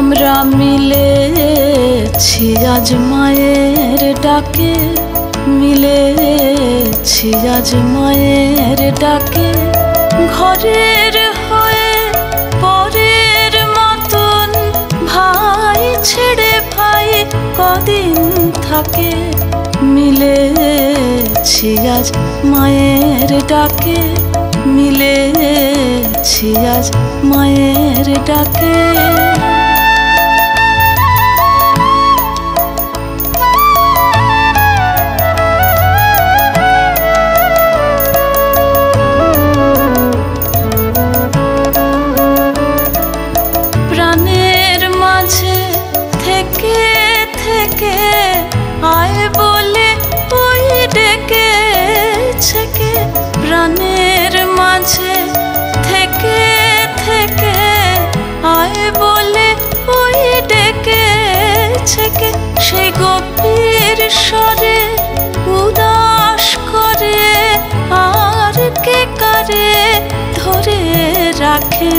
আমরা মিলেছি আজ মায়ের ডাকে, মিলেছি আজ মায়ের ডাকে। ঘরের হয়ে পরের মতন ভাই ছেড়ে ভাই কদিন থাকে। মিলেছি আজ মায়ের ডাকে, মিলেছি আজ মায়ের ডাকে। মাঝে থেকে থেকে আয় বলে ওই ডেকেছে কে সেই গভীর স্বরে উদাস করে আর কে কারে ধরে রাখে?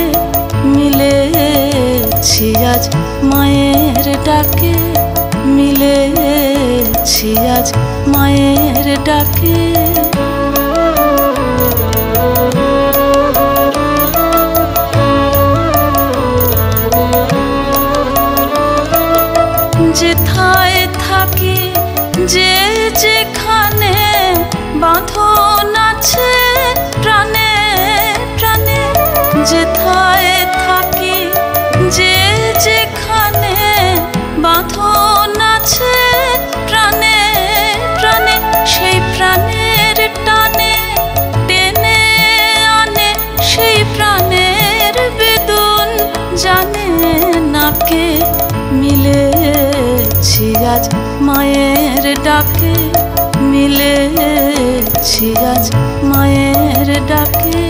মিলেছি আজ মায়ের ডাকে, মিলেছি আজ মায়ের ডাকে। যে যেখানে বাঁধন আছে, প্রাণে প্রাণে যেথায় থাকি, যে যেখানে বাঁধন আছে, প্রাণে প্রাণে সেই প্রাণের টানে টেনে আনে, সেই প্রাণের বেদন জানে নাকে মিলেছি আজ মায়ের ডাকে মিলেছি আজ মায়ের ডাকে।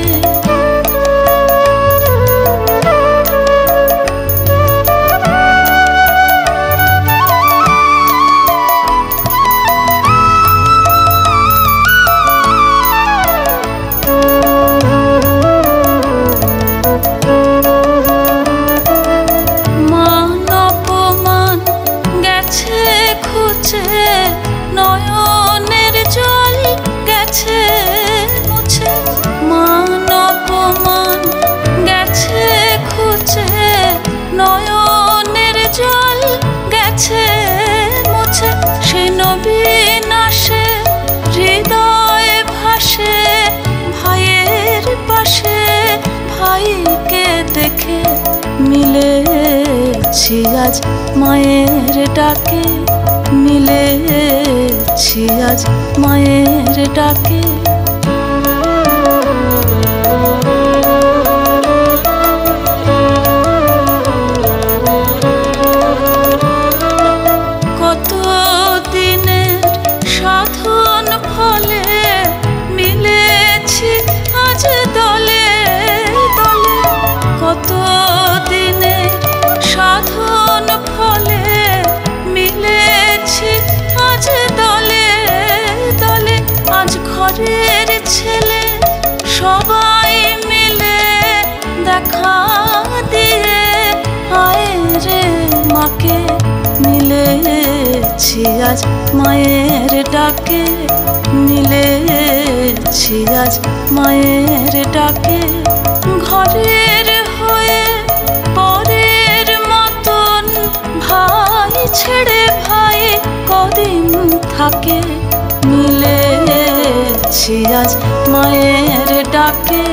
মিলেছি আজ মায়ের ডাকে মিলেছি আজ মায়ের ডাকে। মিলেছি আজ মায়ের ডাকে মিলেছি আজ মায়ের ডাকে ঘরের হয়ে পরের মতন ভাই ছেড়ে ভাই কদিন থাকে মিলেছি আজ মায়ের ডাকে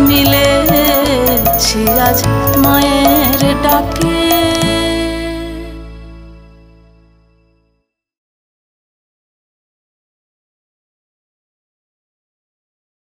মিলেছি আজ মায়ের ডাকে